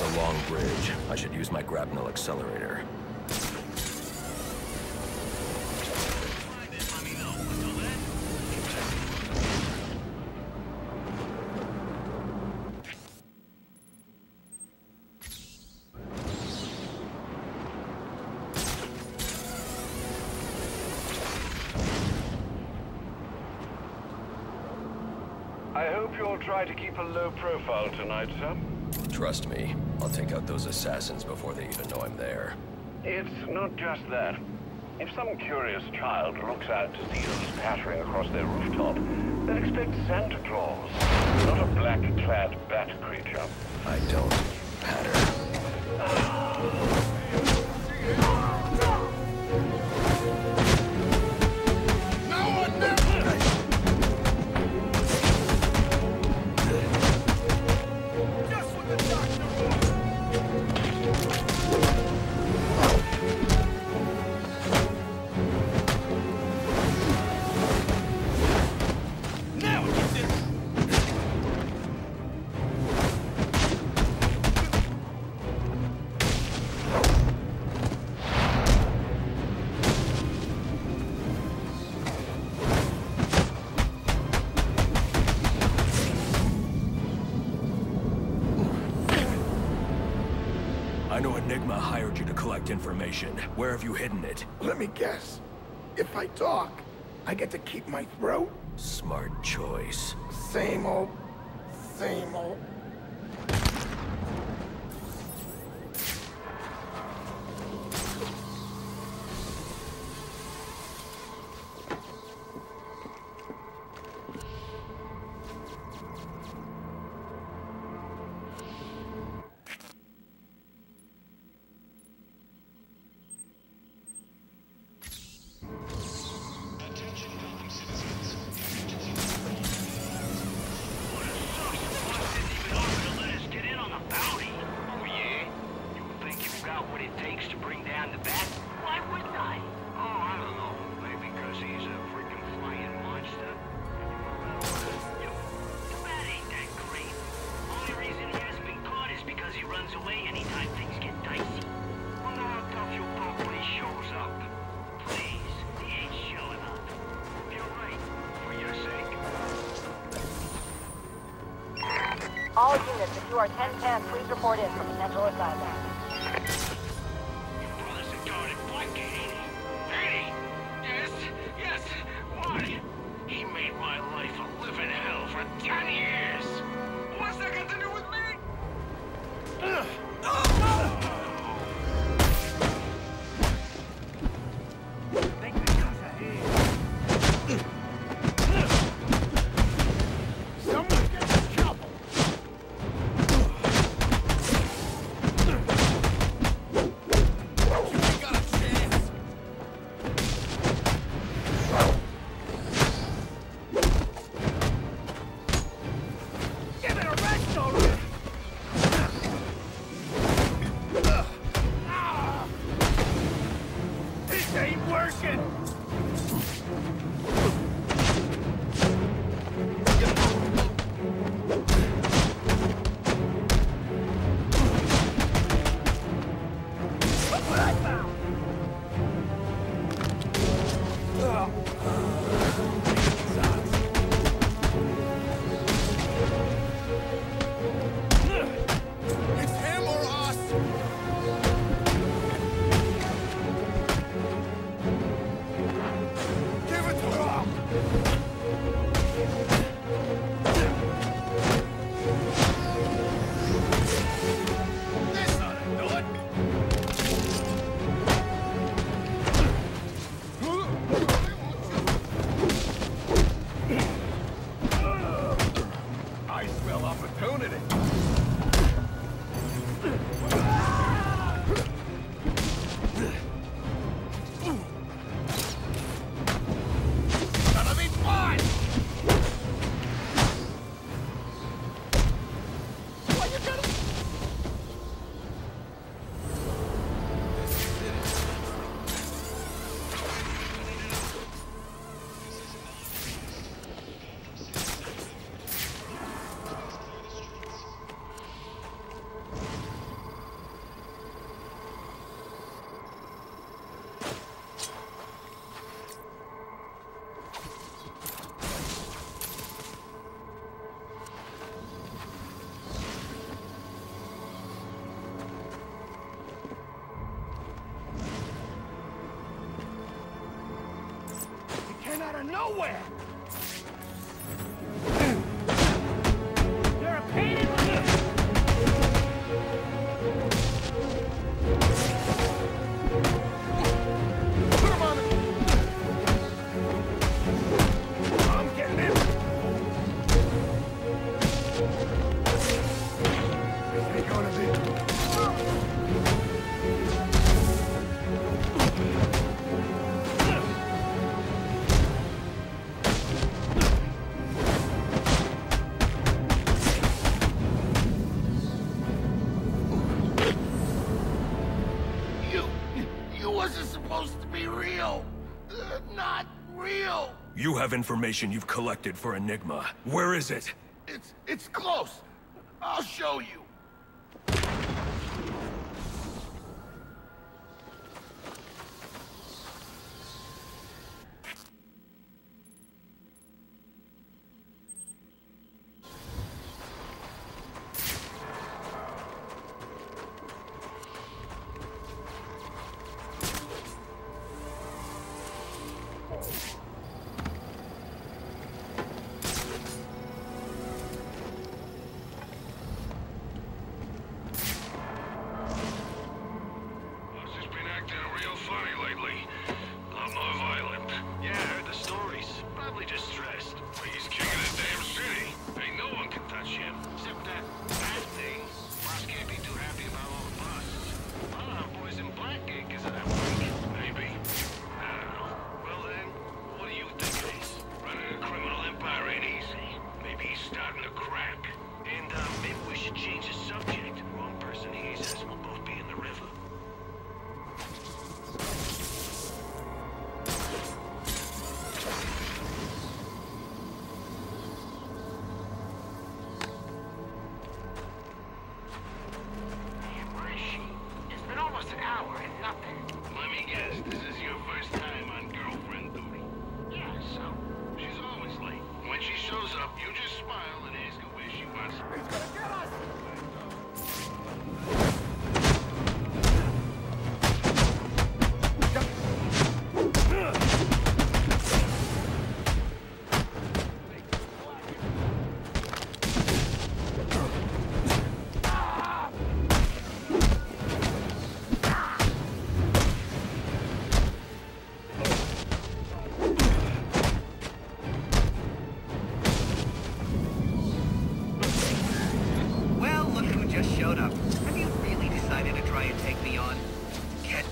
Is a long bridge. I should use my grapnel accelerator. I hope you'll try to keep a low profile tonight, sir. Trust me, I'll take out those assassins before they even know I'm there. It's not just that. If some curious child looks out to see who's pattering across their rooftop, they'll expect Santa Claus, not a black-clad bat creature. I don't collect information. Where have you hidden it? Let me guess. If I talk, I get to keep my throat? Smart choice. Same old, same old. Are 1010, please report in for potential assignment. Out of nowhere! Real. You have information you've collected for Enigma. Where is it? It's, it's close. I'll show you.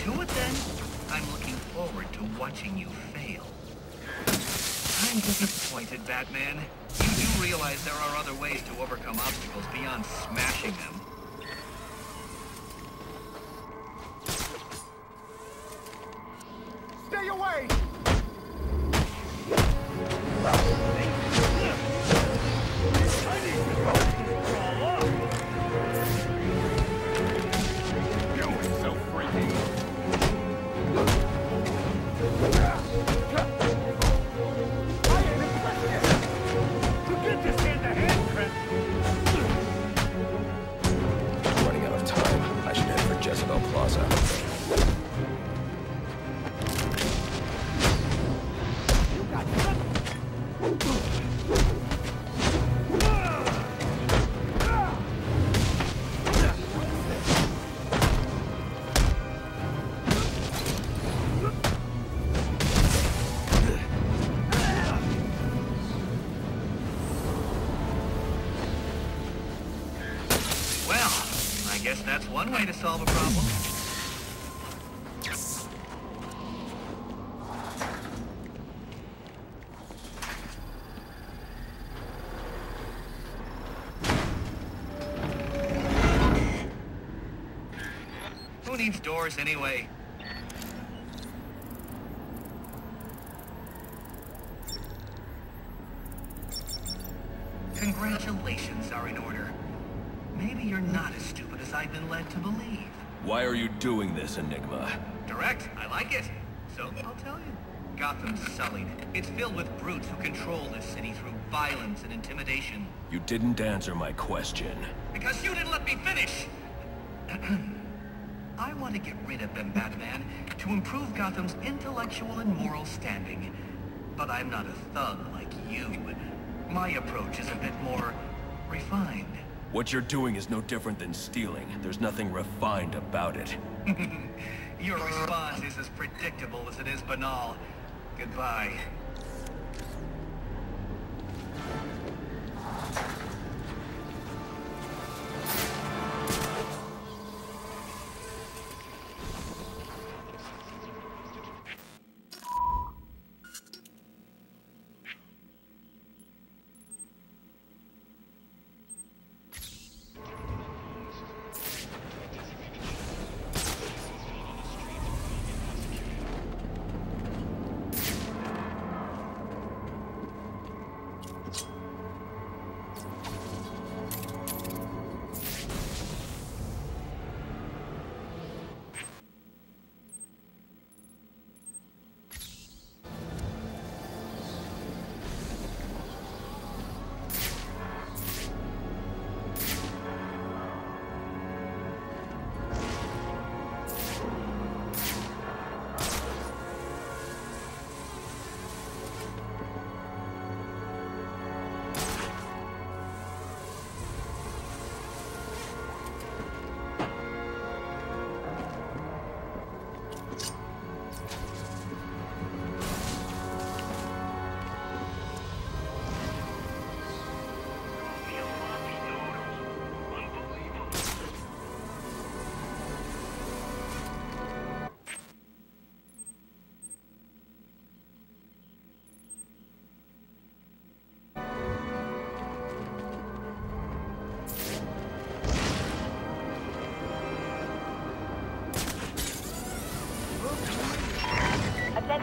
To it then. I'm looking forward to watching you fail. I'm disappointed, Batman. You do realize there are other ways to overcome obstacles beyond smashing them. That's one way to solve a problem. Who needs doors anyway? This, Enigma? Direct, I like it. So, I'll tell you. Gotham's sullied. It's filled with brutes who control this city through violence and intimidation. You didn't answer my question. Because you didn't let me finish! I want to get rid of them, Batman, to improve Gotham's intellectual and moral standing. But I'm not a thug like you. My approach is a bit more refined. What you're doing is no different than stealing. There's nothing refined about it. Your response is as predictable as it is banal. Goodbye.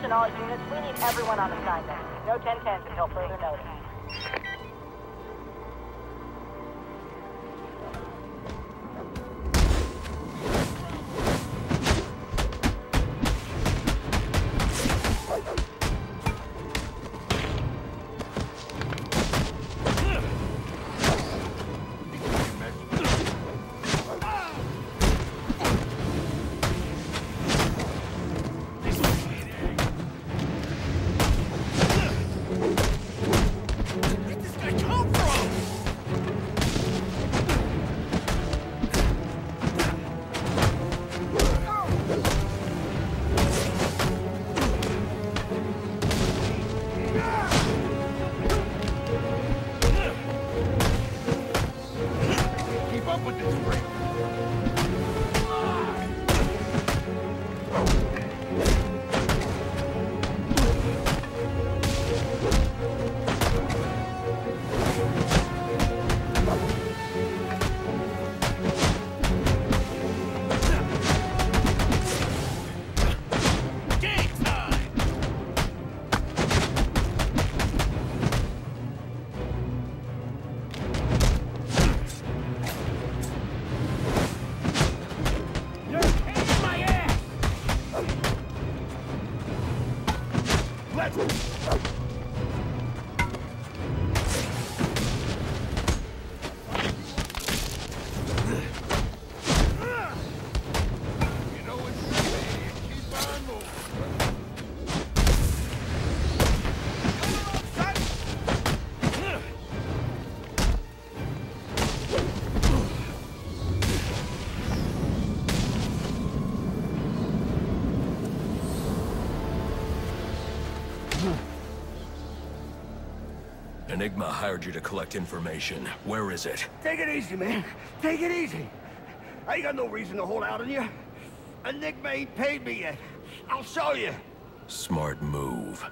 Attention all units, we need everyone on assignment. No 1010s until further notice. Enigma hired you to collect information. Where is it? Take it easy, man. Take it easy. I ain't got no reason to hold out on you. Enigma ain't paid me yet. I'll show you. Smart move.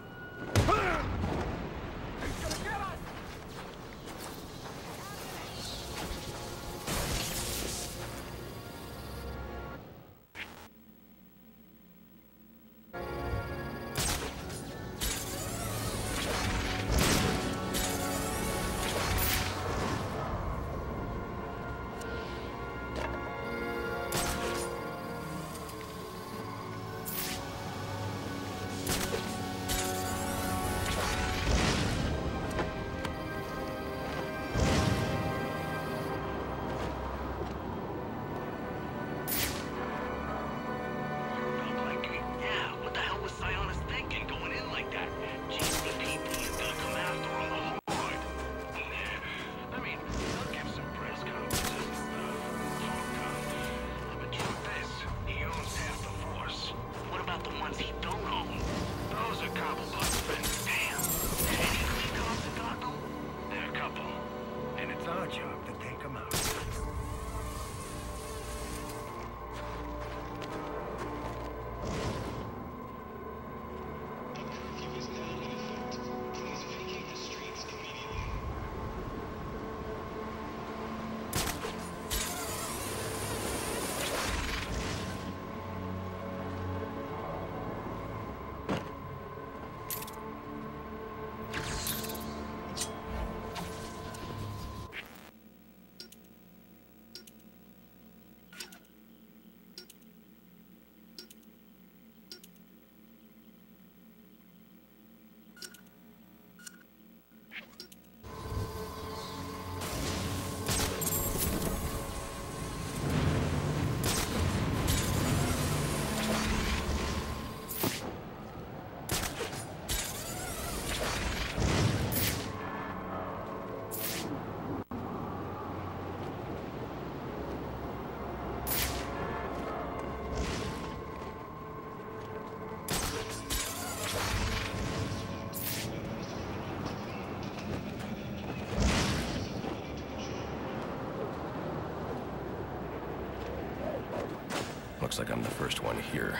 Looks like I'm the first one here.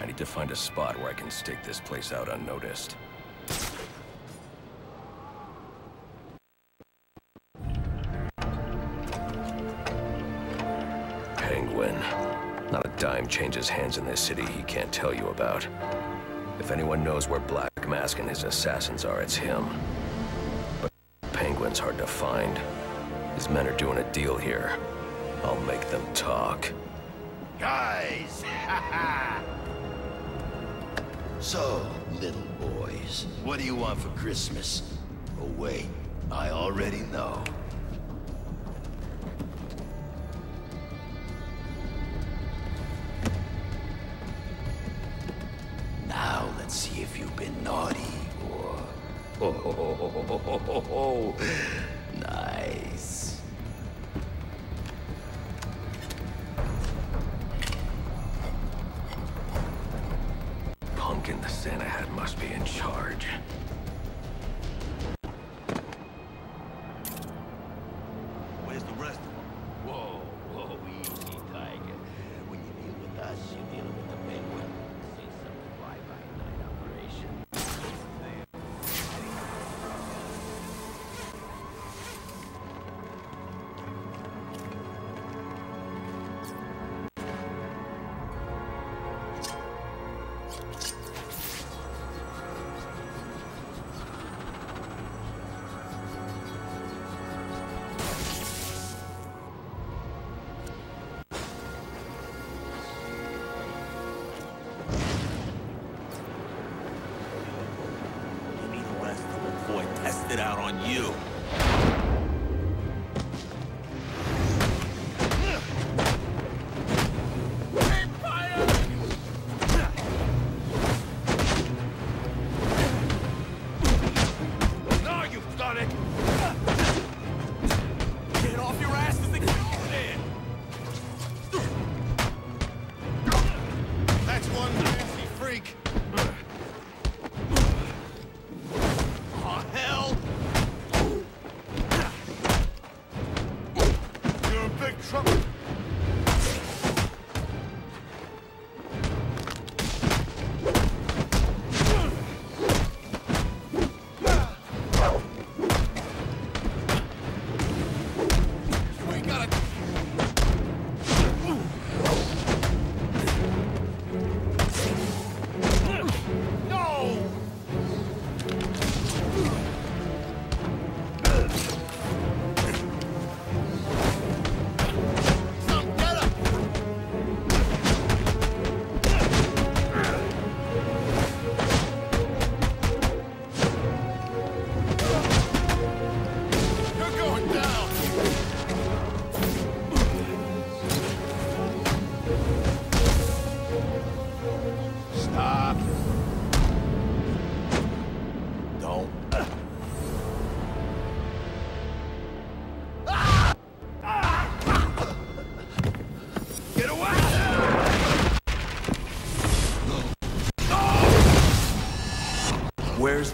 I need to find a spot where I can stake this place out unnoticed. Penguin. Not a dime changes hands in this city he can't tell you about. If anyone knows where Black Mask and his assassins are, it's him. But Penguin's hard to find. His men are doing a deal here. I'll make them talk. So, little boys, what do you want for Christmas? Oh, wait, I already know. Must be in charge. Out on you.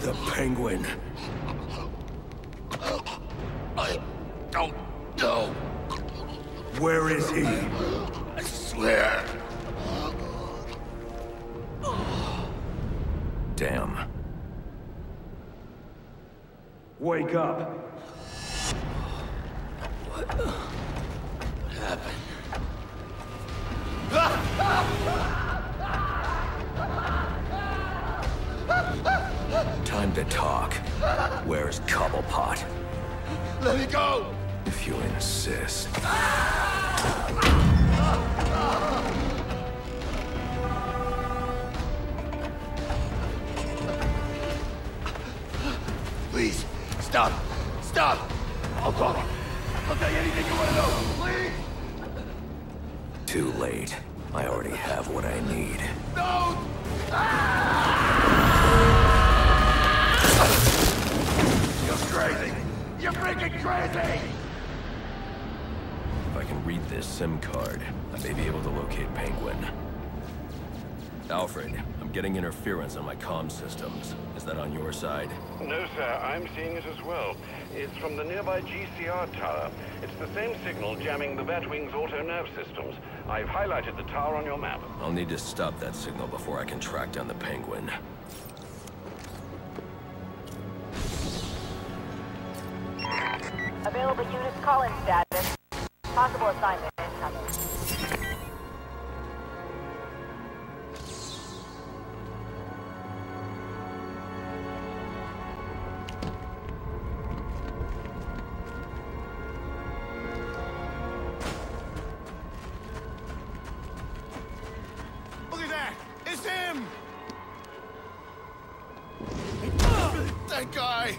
The penguin? SIM card, I may be able to locate Penguin. Alfred, I'm getting interference on my comm systems. Is that on your side? No, sir. I'm seeing it as well. It's from the nearby GCR tower. It's the same signal jamming the Batwing's autonav systems. I've highlighted the tower on your map. I'll need to stop that signal before I can track down the Penguin. Guy!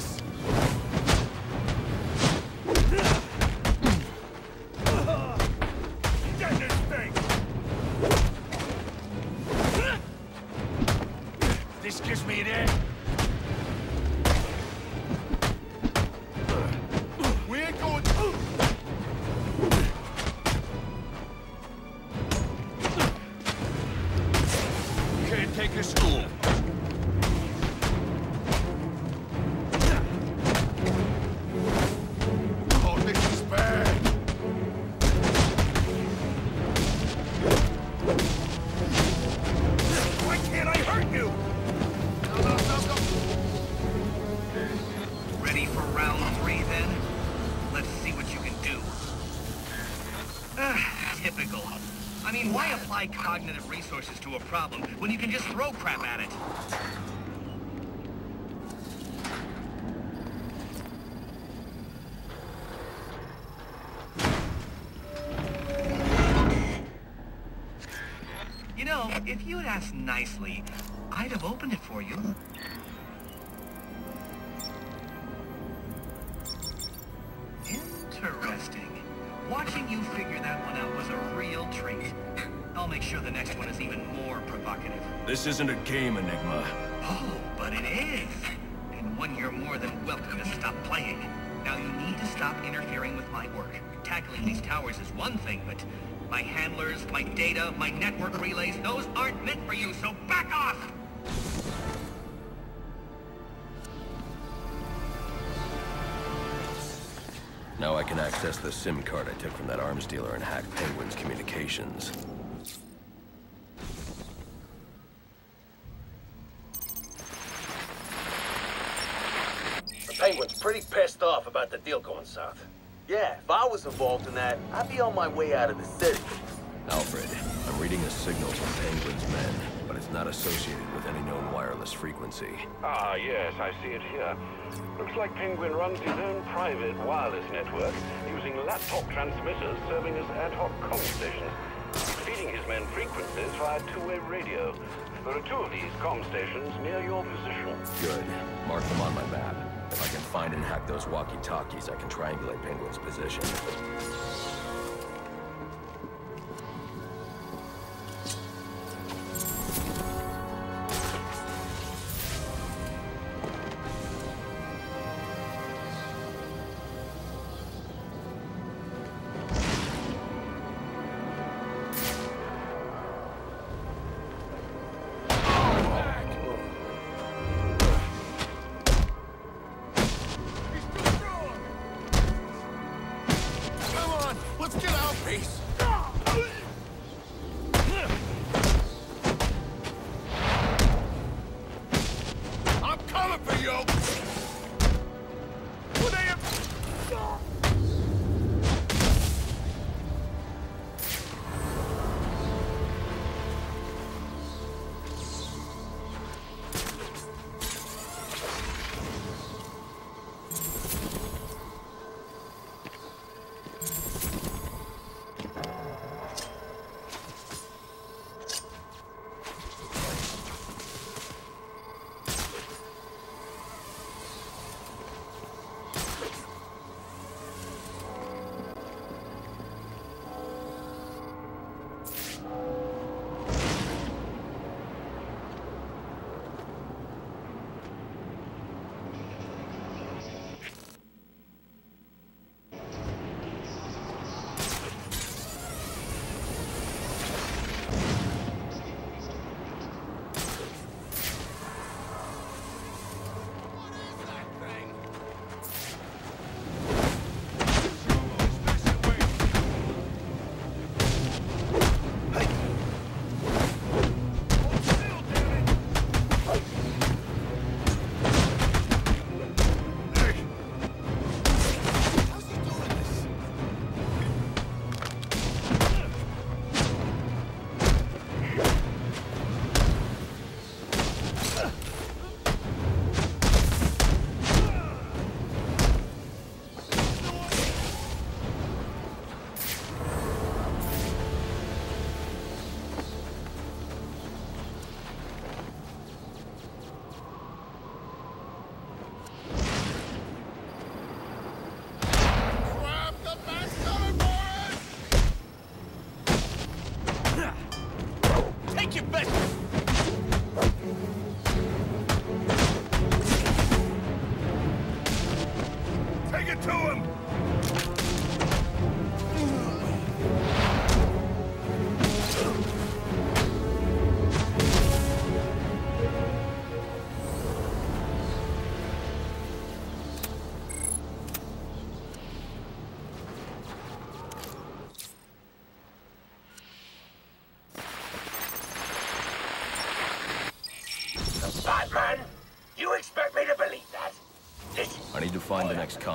He a problem when you can just throw crap at it? You know, if you had asked nicely, I'd have opened it for you. This isn't a game, Enigma. Oh, but it is. And one you're more than welcome to stop playing. Now you need to stop interfering with my work. Tackling these towers is one thing, but my handlers, my data, my network relays, those aren't meant for you, so back off! Now I can access the SIM card I took from that arms dealer and hack Penguin's communications. Pissed the deal going south. Yeah, if I was involved in that, I'd be on my way out of the city. Alfred, I'm reading a signal from Penguin's men, but it's not associated with any known wireless frequency. Ah, yes, I see it here. Looks like Penguin runs his own private wireless network using laptop transmitters serving as ad hoc comm stations. He's feeding his men frequencies via two-way radio. There are two of these comm stations near your position. Good. Mark them on my map. If I can find and hack those walkie-talkies, I can triangulate Penguin's position. Coming for you.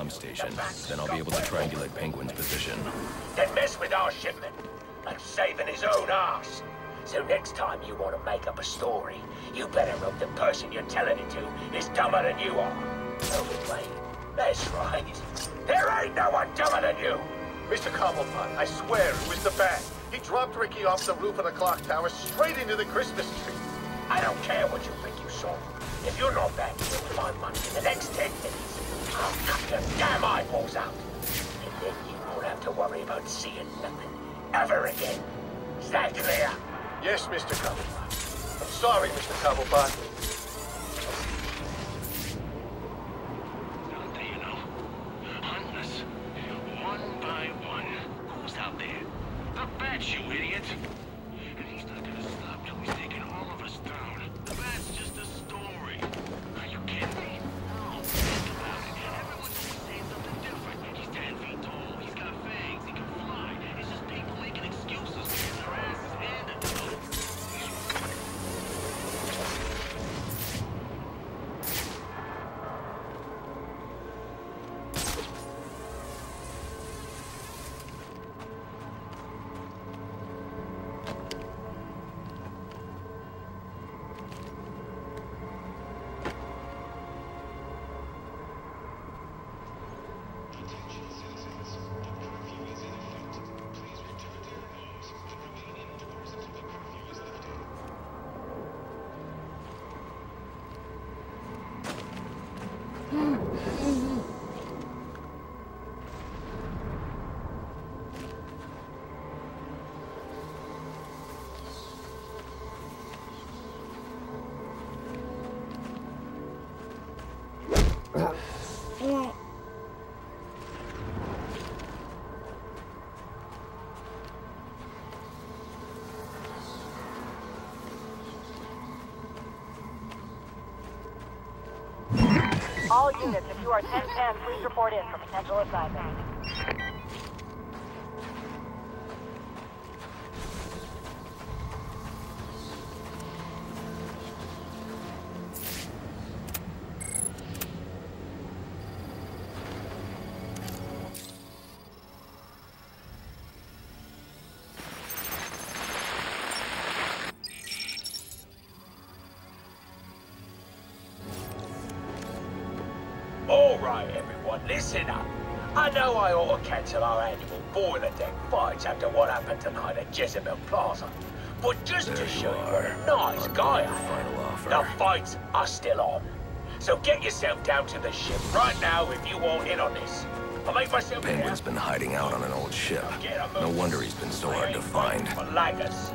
The comm station. Then I'll be able to triangulate Penguin's position. then mess with our shipment, like saving his own ass. So next time you want to make up a story, you better hope the person you're telling it to is dumber than you are. Oh, wait. That's right. There ain't no one dumber than you. Mr. Cobblepot, I swear it was the bat. He dropped Ricky off the roof of the clock tower straight into the Christmas tree. I don't care what you think you saw. If you're not back here with find money in the next ten minutes, I'll cut your damn eyeballs out. And then you won't have to worry about seeing nothing ever again. Is that clear? Yes, Mr. Cobblepot. I'm sorry, Mr. Cobblepot. Units, if you are 1010, please report in for potential assignment. After what happened tonight at Jezebel Plaza. But just There to show you what a nice guy I final am, offer. the fights are still on. So get yourself down to the ship right now if you want in on this. I'll make myself Penguin's been hiding out on an old ship. No wonder he's been so hard to find. Laggers.